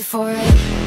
for it.